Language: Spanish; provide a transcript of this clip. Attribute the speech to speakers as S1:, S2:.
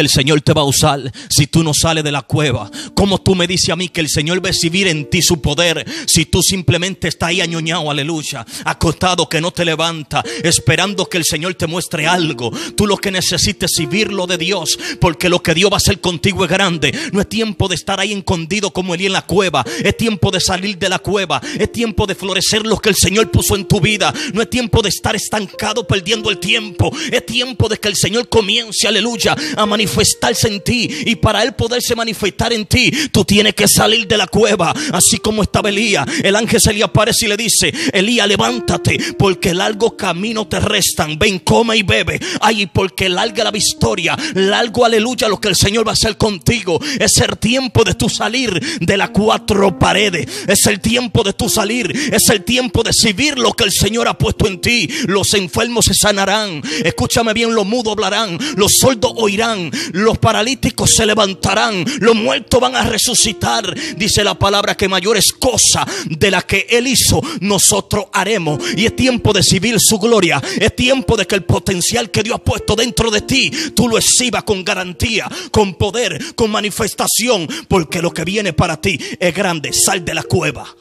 S1: El Señor te va a usar si tú no sales de la cueva. Como tú me dices a mí que el Señor va a exhibir en ti su poder si tú simplemente estás ahí añoñado, aleluya, acostado que no te levanta, esperando que el Señor te muestre algo. Tú lo que necesitas es lo de Dios, porque lo que Dios va a hacer contigo es grande. No es tiempo de estar ahí escondido como Elí en la cueva. Es tiempo de salir de la cueva. Es tiempo de florecer lo que el Señor puso en tu vida. No es tiempo de estar estancado perdiendo el tiempo. Es tiempo de que el Señor comience, aleluya, a manifestar manifestarse en ti. Y para Él poderse manifestar en ti, tú tienes que salir de la cueva. Así como estaba Elías. El ángel se le aparece y le dice, Elías, levántate, porque largo camino te restan. Ven, come y bebe. Ay, porque larga la victoria. Largo, aleluya, lo que el Señor va a hacer contigo. Es el tiempo de tu salir de las cuatro paredes. Es el tiempo de tu salir. Es el tiempo de recibir lo que el Señor ha puesto en ti. Los enfermos se sanarán. Escúchame bien, los mudos hablarán. Los sordos oirán los paralíticos se levantarán, los muertos van a resucitar. Dice la palabra que mayores cosas de las que Él hizo, nosotros haremos. Y es tiempo de exhibir su gloria. Es tiempo de que el potencial que Dios ha puesto dentro de ti, tú lo exhibas con garantía, con poder, con manifestación. Porque lo que viene para ti es grande. Sal de la cueva.